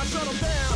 I shut them down.